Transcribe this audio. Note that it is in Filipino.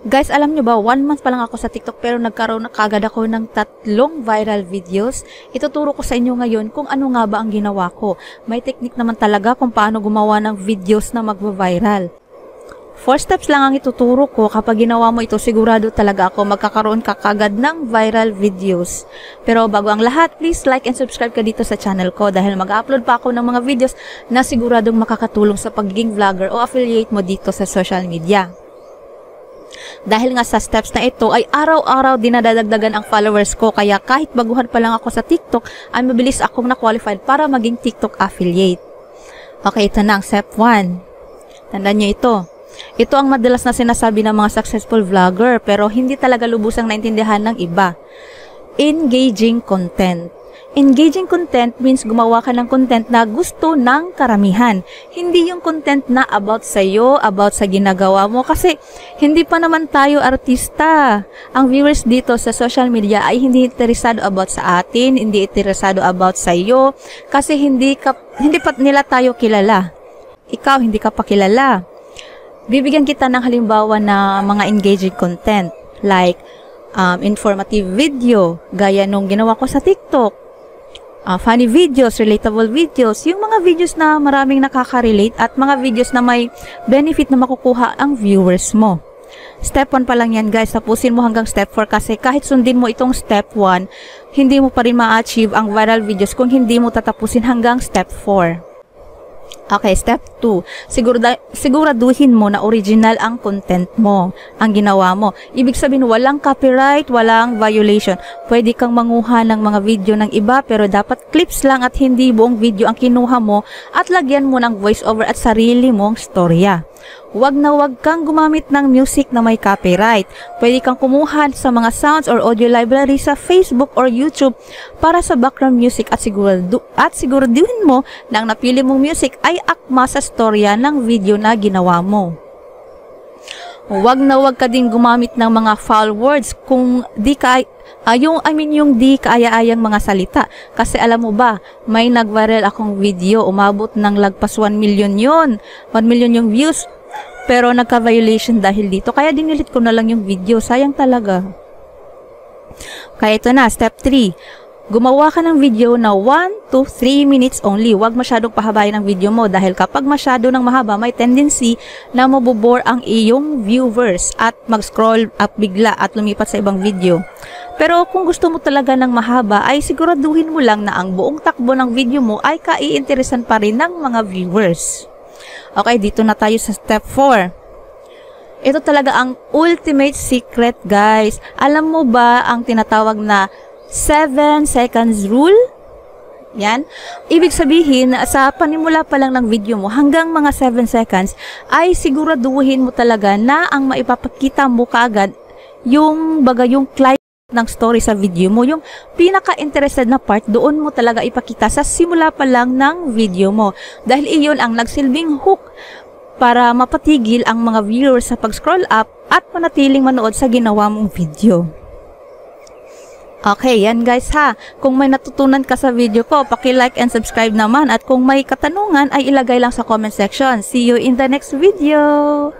Guys, alam nyo ba, one month pa lang ako sa TikTok pero nagkaroon na kagad ako ng tatlong viral videos. Ituturo ko sa inyo ngayon kung ano nga ba ang ginawa ko. May technique naman talaga kung paano gumawa ng videos na magva-viral. Four steps lang ang ituturo ko. Kapag ginawa mo ito, sigurado talaga ako magkakaroon ka kagad ng viral videos. Pero bago ang lahat, please like and subscribe ka dito sa channel ko dahil mag-upload pa ako ng mga videos na siguradong makakatulong sa pagiging vlogger o affiliate mo dito sa social media. Dahil nga sa steps na ito ay araw-araw dinadadagdagan ang followers ko kaya kahit baguhan pa lang ako sa TikTok ay mabilis akong na-qualified para maging TikTok affiliate. Okay, ito na ang step 1. Tandaan nyo ito. Ito ang madalas na sinasabi ng mga successful vlogger pero hindi talaga lubusang naintindihan ng iba. Engaging content. Engaging content means gumawa ka ng content na gusto ng karamihan. Hindi yung content na about sa iyo, about sa ginagawa mo. Kasi hindi pa naman tayo artista. Ang viewers dito sa social media ay hindi interesado about sa atin, hindi interesado about sa iyo. Kasi hindi, ka, hindi pa nila tayo kilala. Ikaw, hindi ka pa kilala. Bibigyan kita ng halimbawa na mga engaging content. Like, um, informative video, gaya nung ginawa ko sa TikTok uh, funny videos, relatable videos, yung mga videos na maraming nakaka-relate at mga videos na may benefit na makukuha ang viewers mo. Step 1 pa lang yan guys, tapusin mo hanggang step 4 kasi kahit sundin mo itong step 1, hindi mo pa rin ma-achieve ang viral videos kung hindi mo tatapusin hanggang step 4. Okay, step 2. Sigurada, siguraduhin mo na original ang content mo, ang ginawa mo. Ibig sabihin, walang copyright, walang violation. Pwede kang manguha ng mga video ng iba, pero dapat clips lang at hindi buong video ang kinuha mo at lagyan mo ng voiceover at sarili mong storya. Huwag na huwag kang gumamit ng music na may copyright. Pwede kang kumuha sa mga sounds or audio library sa Facebook or YouTube para sa background music at sigurado at siguraduhin mo na ang napili mong music ay akma sa storya ng video na ginawa mo. Huwag na huwag ka din gumamit ng mga foul words kung di ka uh, yung I mean yung di kaaya-ayang mga salita. Kasi alam mo ba, may nag-viral akong video, umabot ng lagpas 1 million yon 1 million yung views. Pero nagka-violation dahil dito. Kaya dinilit ko na lang yung video. Sayang talaga. Kaya ito na, step 3. Gumawa ka ng video na 1 to 3 minutes only. Huwag masyadong pahabayin ang video mo dahil kapag masyado ng mahaba, may tendency na mabubore ang iyong viewers at mag-scroll up bigla at lumipat sa ibang video. Pero kung gusto mo talaga ng mahaba, ay siguraduhin mo lang na ang buong takbo ng video mo ay kaiinteresan pa rin ng mga viewers. Okay, dito na tayo sa step 4. Ito talaga ang ultimate secret, guys. Alam mo ba ang tinatawag na 7 seconds rule? Yan. Ibig sabihin, sa panimula pa lang ng video mo, hanggang mga 7 seconds, ay siguraduhin mo talaga na ang maipapakita mo kaagad yung baga yung client ng story sa video mo, yung pinaka-interested na part, doon mo talaga ipakita sa simula pa lang ng video mo. Dahil iyon ang nagsilbing hook para mapatigil ang mga viewers sa pag-scroll up at manatiling manood sa ginawa mong video. Okay, yan guys ha. Kung may natutunan ka sa video ko, paki-like and subscribe naman at kung may katanungan ay ilagay lang sa comment section. See you in the next video!